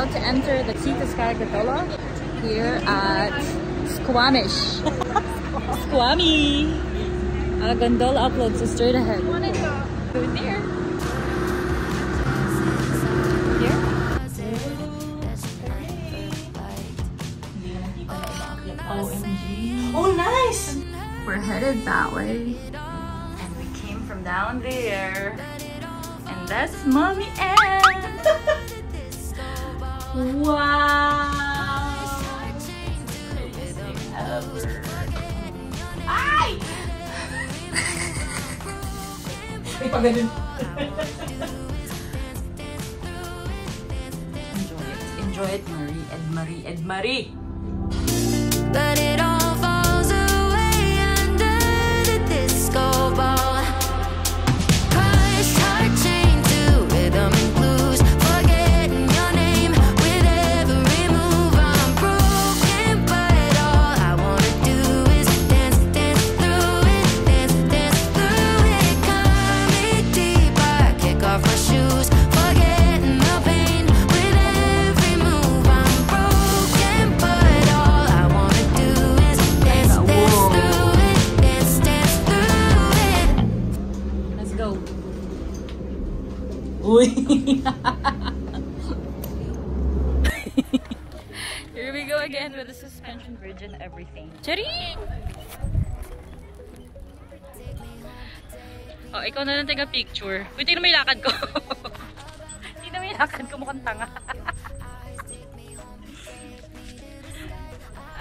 about to enter the Citas Caragatolo here at Squamish. Squamy! Our gondola uploads so straight ahead. Go there. OMG. Oh, nice! We're headed that way. And we came from down there. And that's Mommy Ann. wow. Ever. Ay! May pa ganun. Enjoy it. Enjoy it, Marie and Marie and Marie. We go again with the suspension bridge and everything. Charing! Oh, ikaw na lang taga picture. Uy, tingnan mo yung lakad ko. tingnan mo yung lakad ko, mukhang tanga.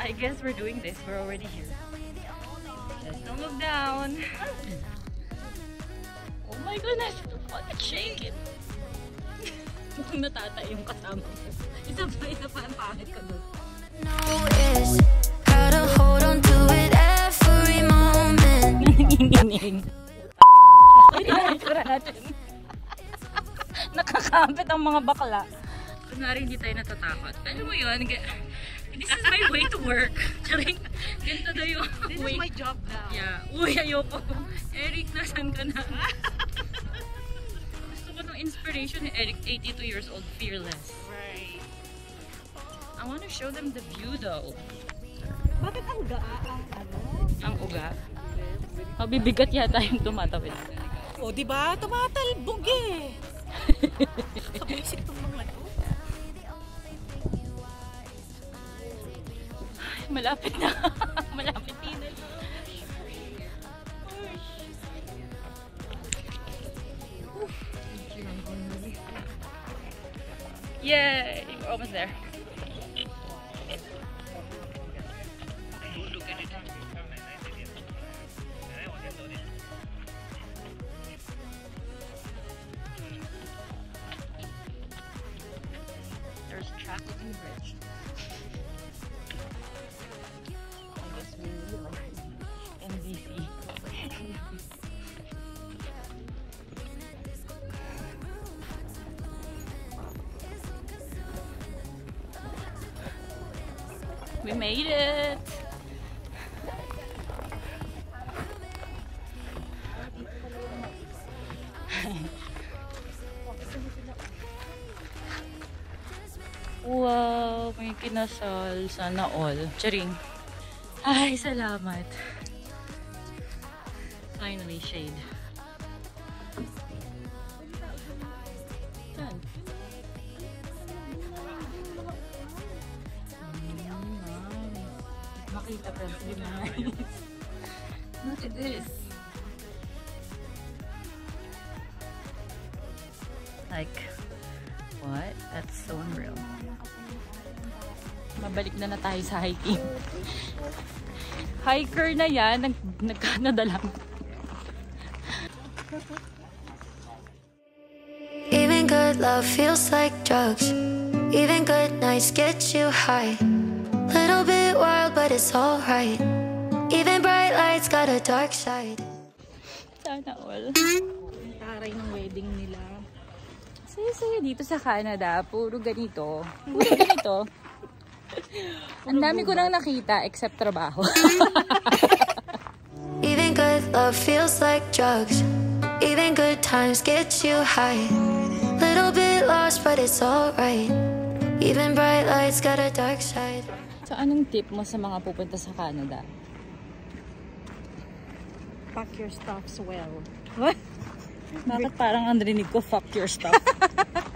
I guess we're doing this. We're already here. Just don't look down. Oh my goodness! Fucking shake it! Mukhang natatay yung kasama ko. Isa pa, isa pa ang pangit ko doon. Notice how to hold on to it every moment. Nanginginig. Nakakapit ang mga bakla. Kunwari hindi tayo natatakot. Alam mo yun, this is my way to work. Charing, ganito daw yung This way. is my job now. Yeah. Uy, ayoko. Eric, nasan ka na? Gusto ko ng inspiration ni Eric, 82 years old, fearless. Right. I want to show them the view though. Bakit ang gaa ang ano? Ang uga. Mabibigat yata yung tumatawid. O, di ba? Tumatalbog eh. Kabisip tong mga to. Ay, malapit na. malapit din. Yay! We're almost there. Trafficking Bridge. I guess we really like NBC. We made it! Wow, may kinasal. Sana all. Charing. Ay, salamat. Finally, shade. Saan? Mm, Makita pero hindi. Look at this. Like, what? That's so unreal. Mabalik na na tayo sa hiking. Hiker na yan, nag nagkanada lang. Even good love feels like drugs. Even good nights get you high. Little bit wild, but it's alright. Even bright lights got a dark side. Sana all. Taray ng wedding nila. Saya-saya dito sa Canada. Puro ganito. Puro ganito. Ang dami ko nang nakita except trabaho. Even good love feels like drugs. Even good times get you high. Little bit lost, but it's alright. Even bright lights got a dark side. So, anong tip mo sa mga pupunta sa Canada? Pack your stuffs well. Bakit parang ang rinig ko, fuck your stuff?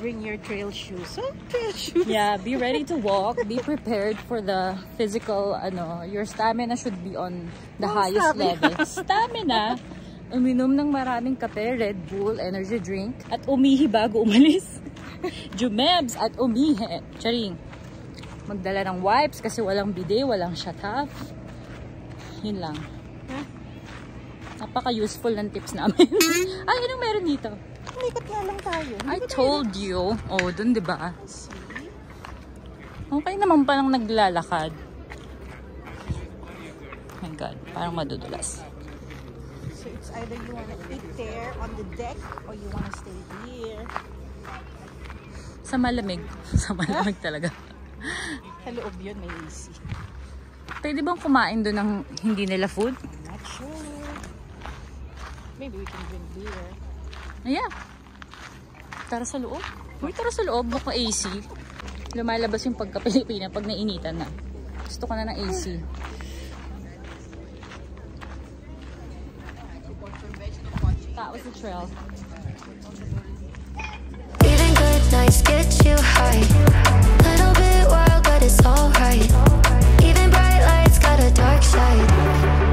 Bring your trail shoes. Oh, trail shoes. yeah, be ready to walk. Be prepared for the physical, ano, your stamina should be on the Oh, highest stamina. level. Stamina. Uminom ng maraming kape, Red Bull, energy drink, at umihi bago umalis. Jumebs at umihi. Charing. Magdala ng wipes kasi walang bide, walang shut-off. Yun lang. Napaka-useful ng tips namin. Ay, anong meron dito? Umikot nga lang tayo. I told you. Oh, dun 'di ba? Okay naman palang naglalakad. Oh my God, parang madudulas. So it's either you wanna eat there on the deck or you wanna stay here. Sa malamig. Sa malamig talaga. Sa loob yun, may AC. Pwede bang kumain doon ng hindi nila food? Not sure. Maybe we can drink beer. Yeah. Tara sa loob. Uy, tara sa loob. Baka AC. Lumalabas yung pagka-Pilipina pag nainitan na. Gusto ko na ng AC. That was the trail. Even good nights get you high. Little bit wild, but it's alright. Even bright lights got a dark side.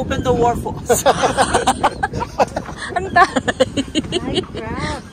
Open the war for Ang taray. Hi, crab.